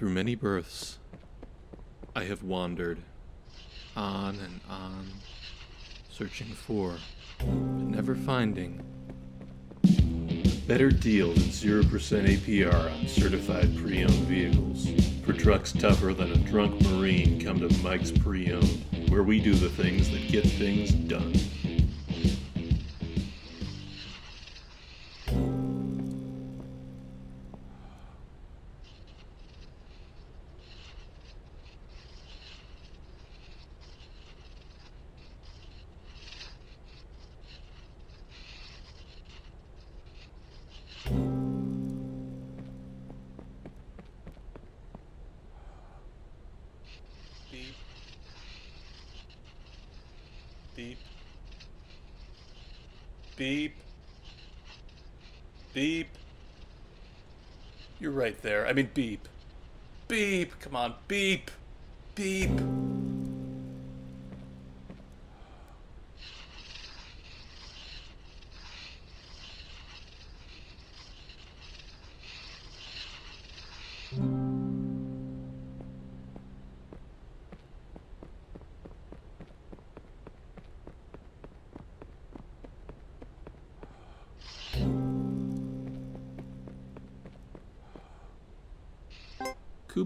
Through many births, I have wandered on and on, searching for, but never finding, a better deal than 0% APR on certified pre owned vehicles. For trucks tougher than a drunk Marine, come to Mike's Pre Owned, where we do the things that get things done. Beep. Beep. Beep. Beep. You're right there. I mean, beep. Beep. Come on, beep. Beep.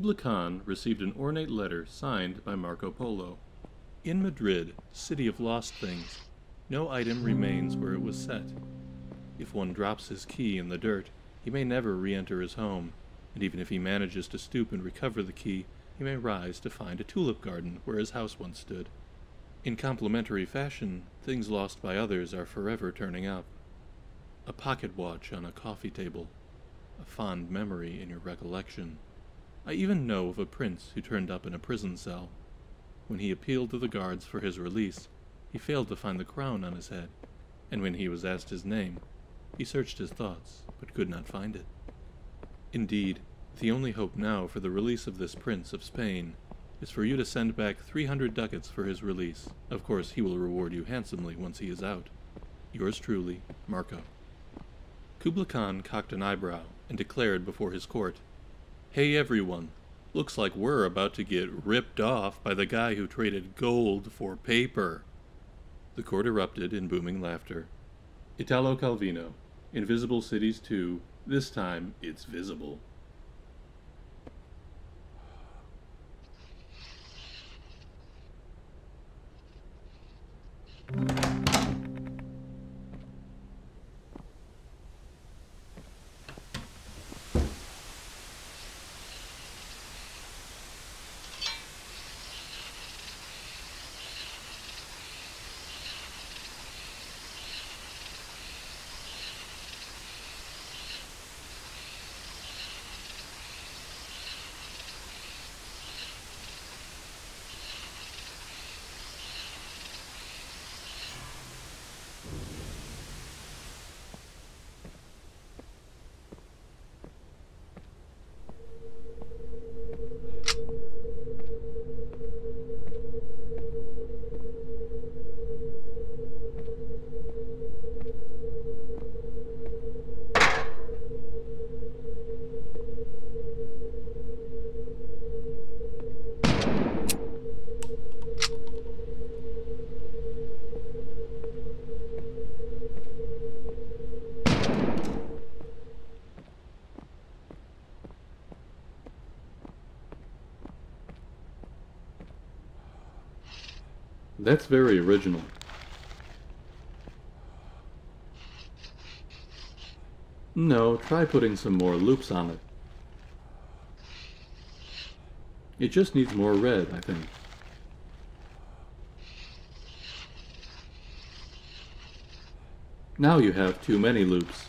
Kubla Khan received an ornate letter signed by Marco Polo. In Madrid, city of lost things, no item remains where it was set. If one drops his key in the dirt, he may never re enter his home, and even if he manages to stoop and recover the key, he may rise to find a tulip garden where his house once stood. In complementary fashion, things lost by others are forever turning up. A pocket watch on a coffee table, a fond memory in your recollection. I even know of a prince who turned up in a prison cell. When he appealed to the guards for his release, he failed to find the crown on his head, and when he was asked his name, he searched his thoughts, but could not find it. Indeed, the only hope now for the release of this prince of Spain is for you to send back 300 ducats for his release. Of course, he will reward you handsomely once he is out. Yours truly, Marco. Kubla Khan cocked an eyebrow and declared before his court, Hey everyone, looks like we're about to get ripped off by the guy who traded gold for paper. The court erupted in booming laughter. Italo Calvino, Invisible Cities 2, this time it's visible. That's very original. No, try putting some more loops on it. It just needs more red, I think. Now you have too many loops.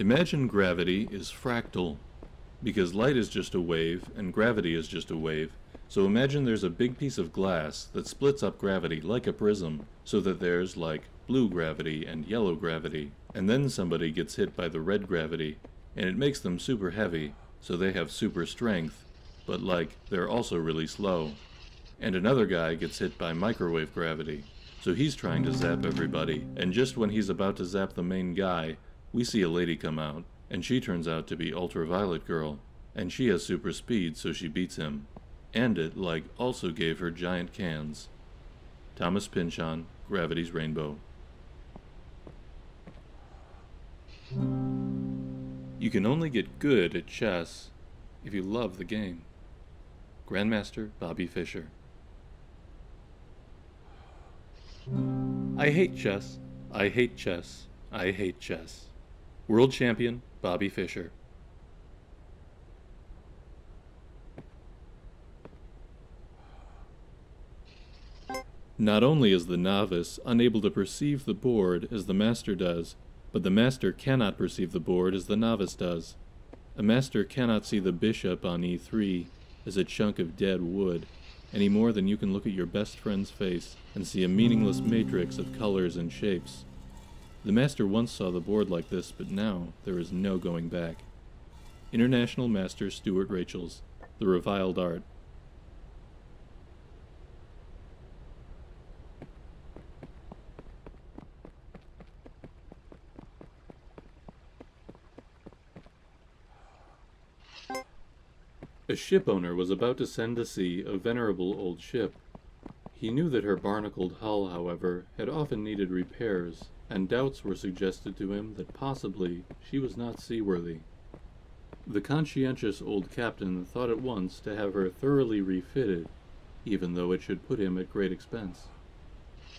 Imagine gravity is fractal, because light is just a wave and gravity is just a wave. So imagine there's a big piece of glass that splits up gravity like a prism, so that there's like blue gravity and yellow gravity. And then somebody gets hit by the red gravity, and it makes them super heavy, so they have super strength, but like they're also really slow. And another guy gets hit by microwave gravity, so he's trying to zap everybody, and just when he's about to zap the main guy, we see a lady come out, and she turns out to be Ultraviolet Girl, and she has super speed so she beats him. And it, like, also gave her giant cans. Thomas Pynchon, Gravity's Rainbow. You can only get good at chess if you love the game. Grandmaster Bobby Fischer. I hate chess. I hate chess. I hate chess. World Champion Bobby Fischer. Not only is the novice unable to perceive the board as the master does, but the master cannot perceive the board as the novice does. A master cannot see the bishop on e3 as a chunk of dead wood, any more than you can look at your best friend's face and see a meaningless matrix of colors and shapes. The master once saw the board like this, but now there is no going back. International Master Stuart Rachels, The Reviled Art. A shipowner was about to send to sea a venerable old ship. He knew that her barnacled hull, however, had often needed repairs, and doubts were suggested to him that possibly she was not seaworthy. The conscientious old captain thought at once to have her thoroughly refitted, even though it should put him at great expense.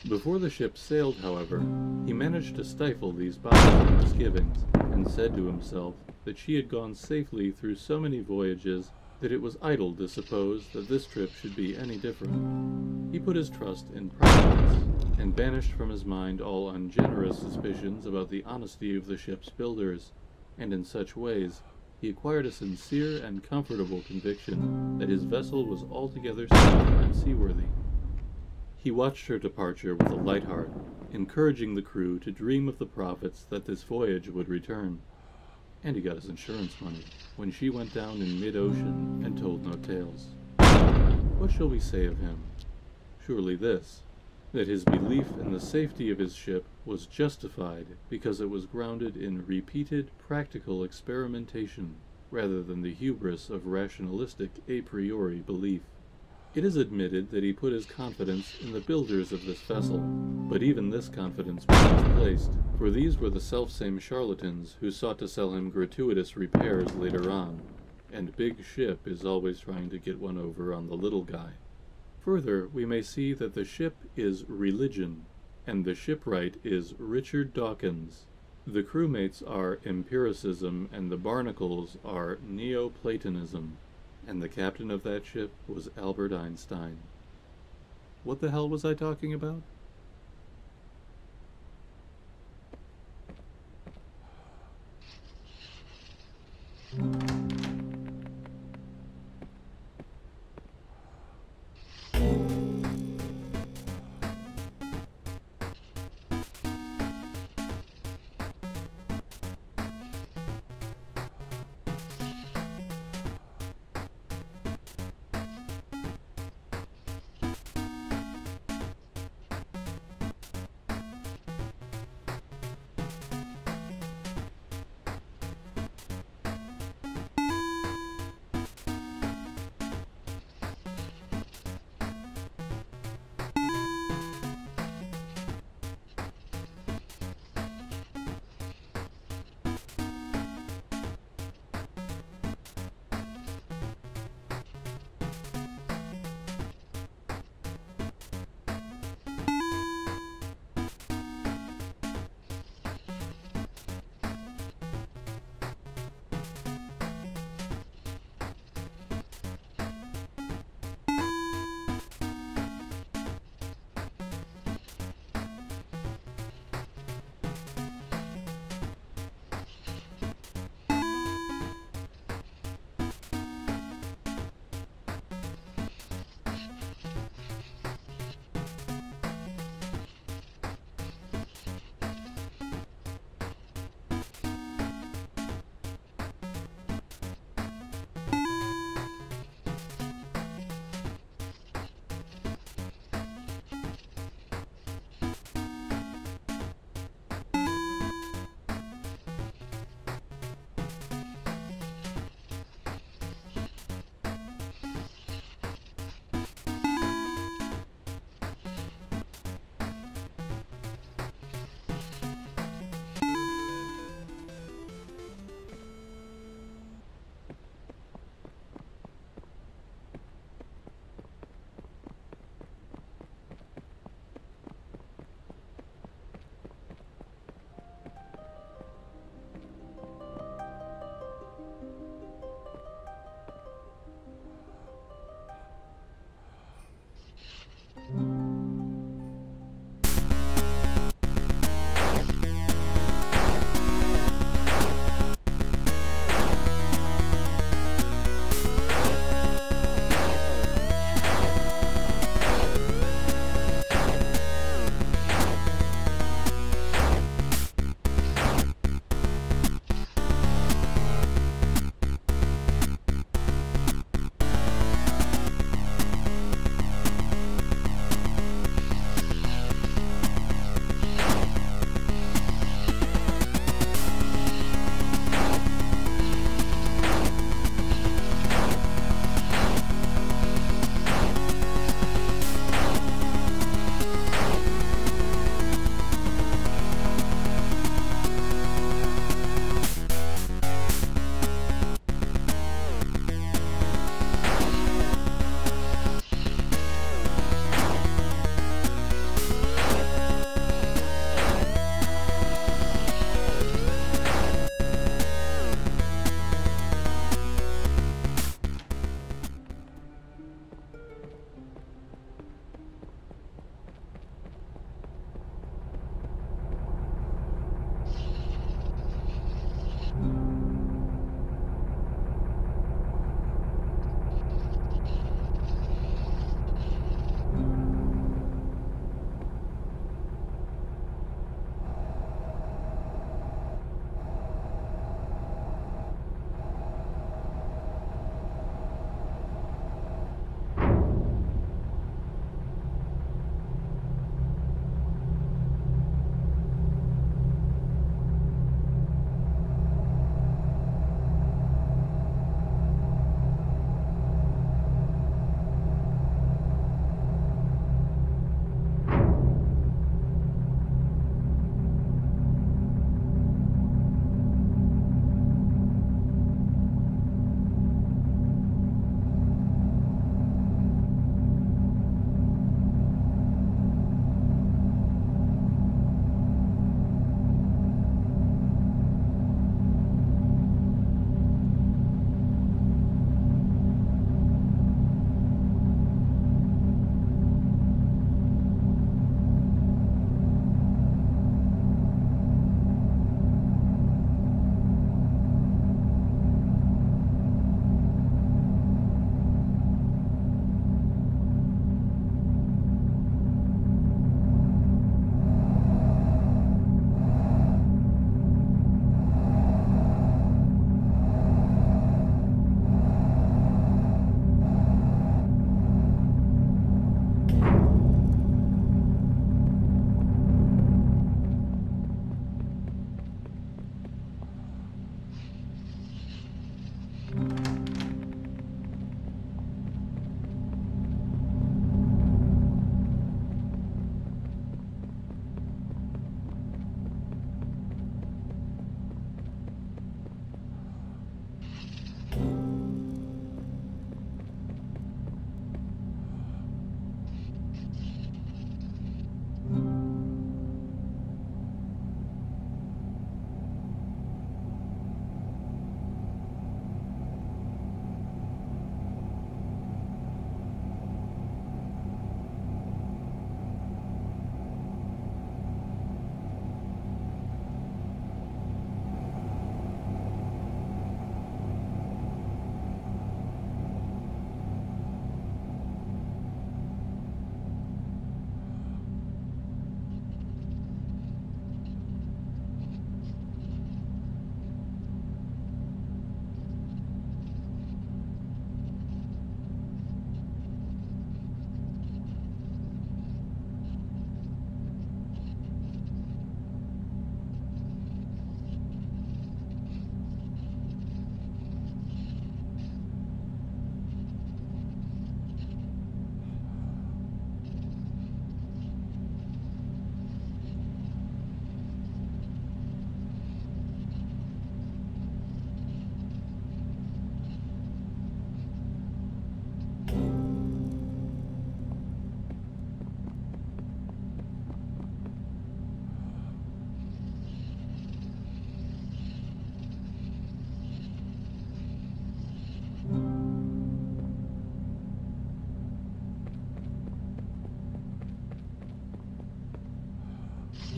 Before the ship sailed, however, he managed to stifle these bodily misgivings, and said to himself that she had gone safely through so many voyages that it was idle to suppose that this trip should be any different. He put his trust in Providence, and banished from his mind all ungenerous suspicions about the honesty of the ship's builders, and in such ways he acquired a sincere and comfortable conviction that his vessel was altogether safe and seaworthy. He watched her departure with a light heart, encouraging the crew to dream of the profits that this voyage would return. And he got his insurance money when she went down in mid-ocean and told no tales. What shall we say of him? Surely this, that his belief in the safety of his ship was justified because it was grounded in repeated practical experimentation rather than the hubris of rationalistic a priori belief. It is admitted that he put his confidence in the builders of this vessel, but even this confidence was misplaced, for these were the selfsame charlatans who sought to sell him gratuitous repairs later on, and Big Ship is always trying to get one over on the little guy. Further, we may see that the ship is religion, and the shipwright is Richard Dawkins. The crewmates are empiricism, and the barnacles are Neoplatonism, and the captain of that ship was Albert Einstein. What the hell was I talking about?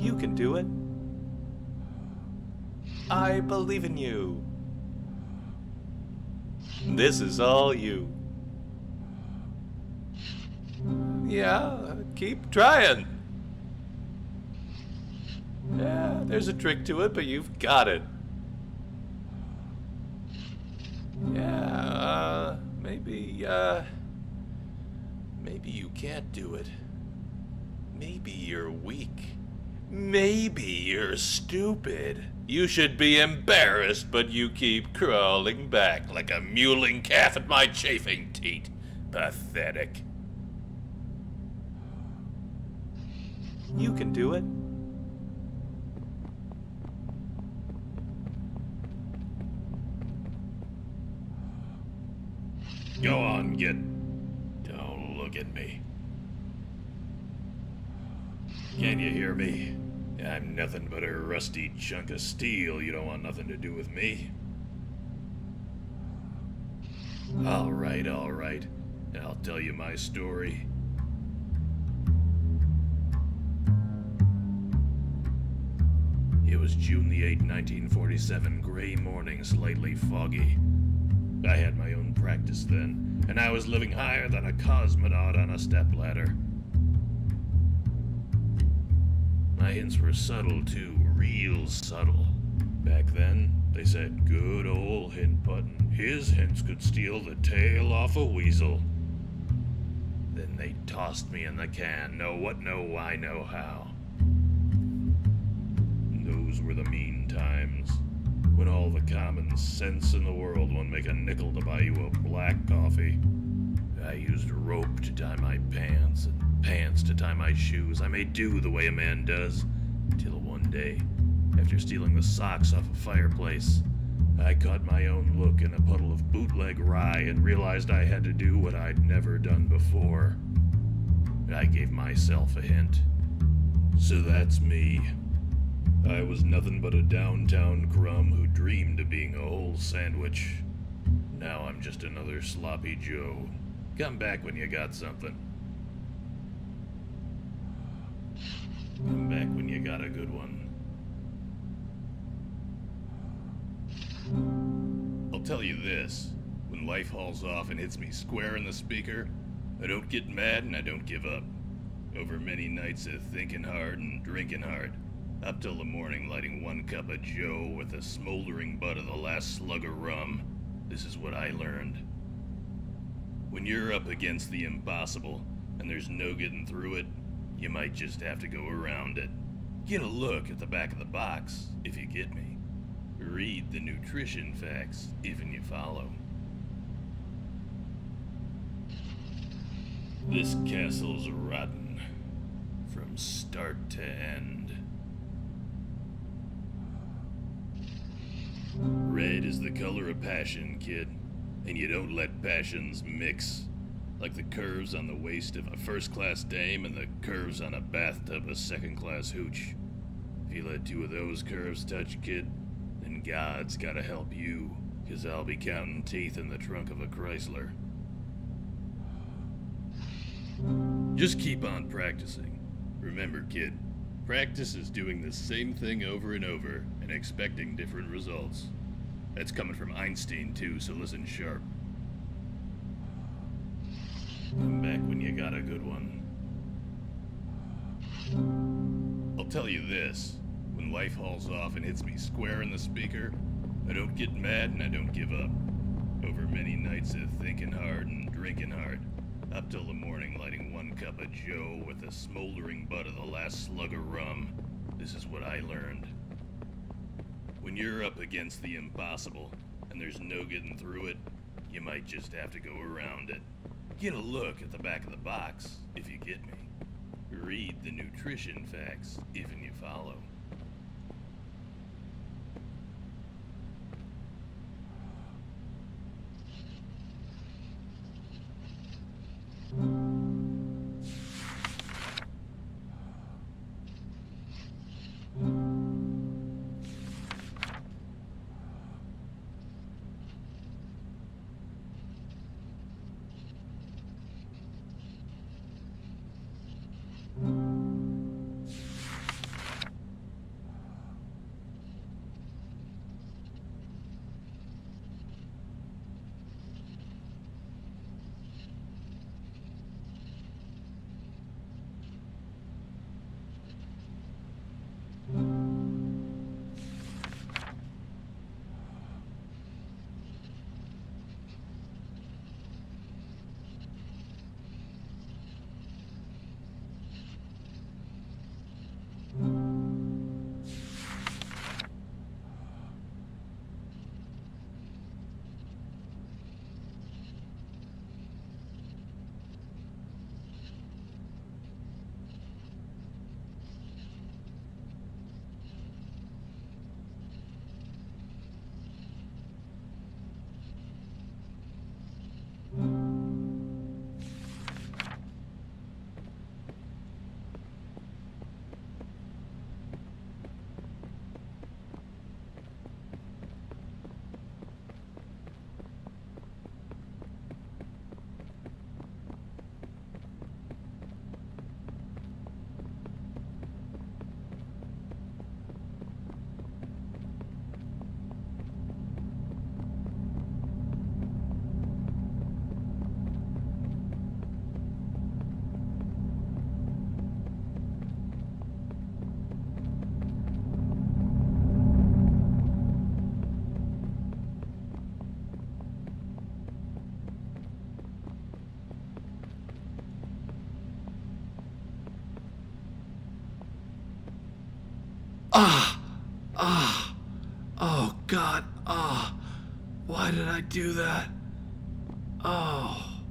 You can do it. I believe in you. This is all you. Yeah, keep trying. Yeah, there's a trick to it, but you've got it. Yeah, uh, maybe, uh, maybe you can't do it. Maybe you're weak. Maybe you're stupid. You should be embarrassed, but you keep crawling back like a mewling calf at my chafing teat. Pathetic. You can do it. Go on, get. Don't look at me. Can you hear me? I'm nothing but a rusty chunk of steel. You don't want nothing to do with me. Alright, alright. I'll tell you my story. It was June the 8th, 1947, gray morning, slightly foggy. I had my own practice then, and I was living higher than a cosmonaut on a stepladder. My hints were subtle too, real subtle. Back then, they said good old hint button. His hints could steal the tail off a weasel. Then they tossed me in the can. Know what, know why, know how. Those were the mean times when all the common sense in the world won't make a nickel to buy you a black coffee. I used rope to tie my pants and pants to tie my shoes. I may do the way a man does, till one day, after stealing the socks off a fireplace, I caught my own look in a puddle of bootleg rye and realized I had to do what I'd never done before. I gave myself a hint. So that's me. I was nothing but a downtown crumb who dreamed of being a whole sandwich. Now I'm just another sloppy Joe. Come back when you got something. Come back when you got a good one. I'll tell you this. When life hauls off and hits me square in the speaker, I don't get mad and I don't give up. Over many nights of thinking hard and drinking hard, up till the morning lighting one cup of Joe with the smoldering butt of the last slug of rum. This is what I learned. When you're up against the impossible, and there's no getting through it, you might just have to go around it. Get a look at the back of the box, if you get me. Read the nutrition facts, even you follow. This castle's rotten, from start to end. Red is the color of passion, kid. And you don't let passions mix. Like the curves on the waist of a first class dame and the curves on a bathtub of second class hooch. If you let two of those curves touch, kid, then God's gotta help you, cause I'll be counting teeth in the trunk of a Chrysler. Just keep on practicing. Remember, kid, practice is doing the same thing over and over and expecting different results. That's coming from Einstein, too, so listen sharp. Come back when you got a good one. I'll tell you this. When life hauls off and hits me square in the speaker, I don't get mad and I don't give up. Over many nights of thinking hard and drinking hard, up till the morning lighting one cup of Joe with the smoldering butt of the last slug of rum. This is what I learned. When you're up against the impossible, and there's no getting through it, you might just have to go around it. Get a look at the back of the box, if you get me. Read the nutrition facts, even you follow. Ah! Ah! Oh, God! Ah! Why did I do that? Oh.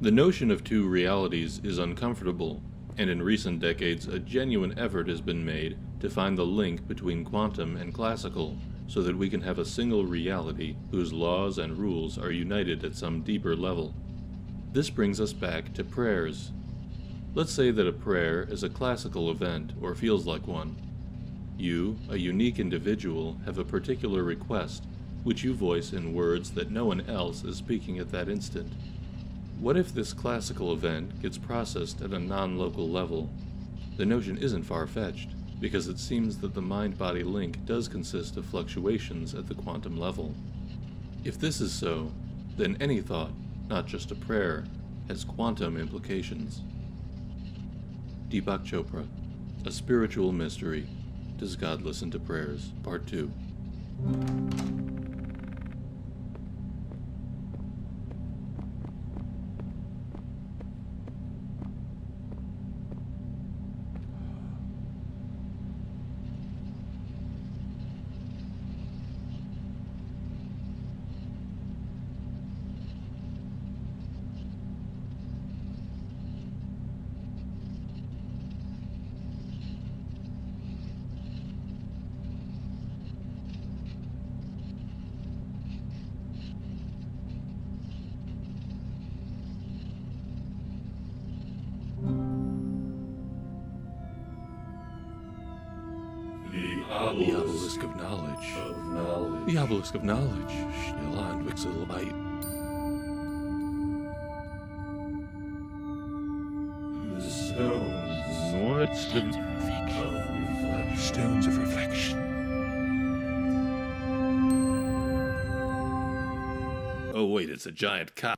The notion of two realities is uncomfortable, and in recent decades a genuine effort has been made to find the link between quantum and classical so that we can have a single reality whose laws and rules are united at some deeper level. This brings us back to prayers. Let's say that a prayer is a classical event or feels like one. You, a unique individual, have a particular request, which you voice in words that no one else is speaking at that instant. What if this classical event gets processed at a non local level? The notion isn't far fetched, because it seems that the mind body link does consist of fluctuations at the quantum level. If this is so, then any thought, not just a prayer, has quantum implications. Deepak Chopra, A Spiritual Mystery. Does God Listen to Prayers? Part 2. The obelisk of knowledge. Of knowledge. The obelisk of knowledge. On Wixelbite. The stones. What's the Of reflection. stones of reflection? Oh wait, it's a giant cow.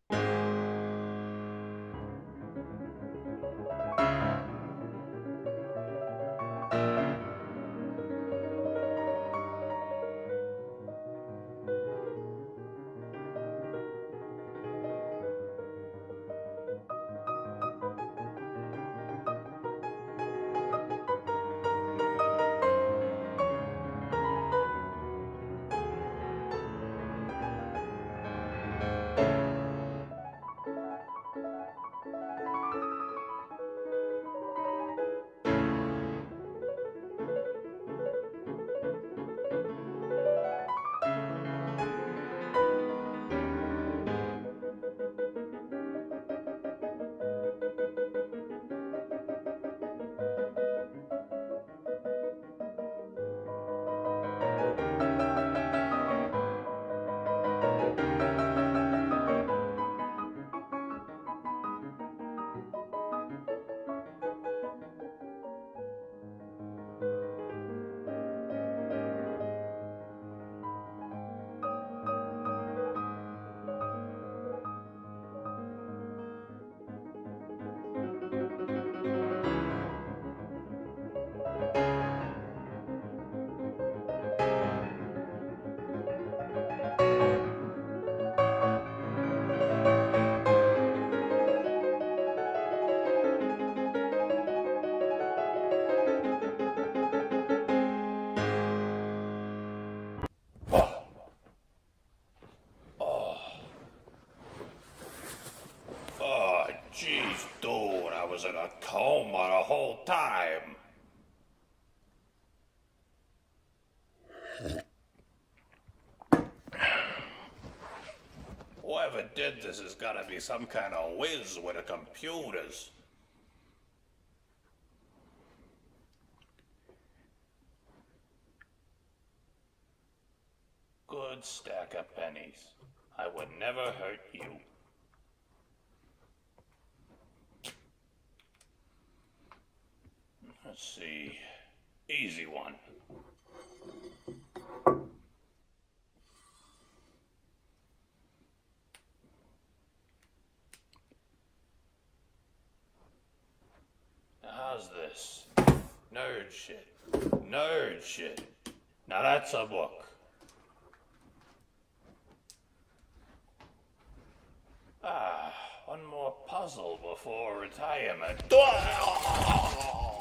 Oh, Did this has got to be some kind of whiz with the computers. Good stack of pennies. I would never hurt you. Let's see. Easy one. Now, How's this? Nerd shit. Nerd shit. Now that's a book. Ah, One more puzzle before retirement.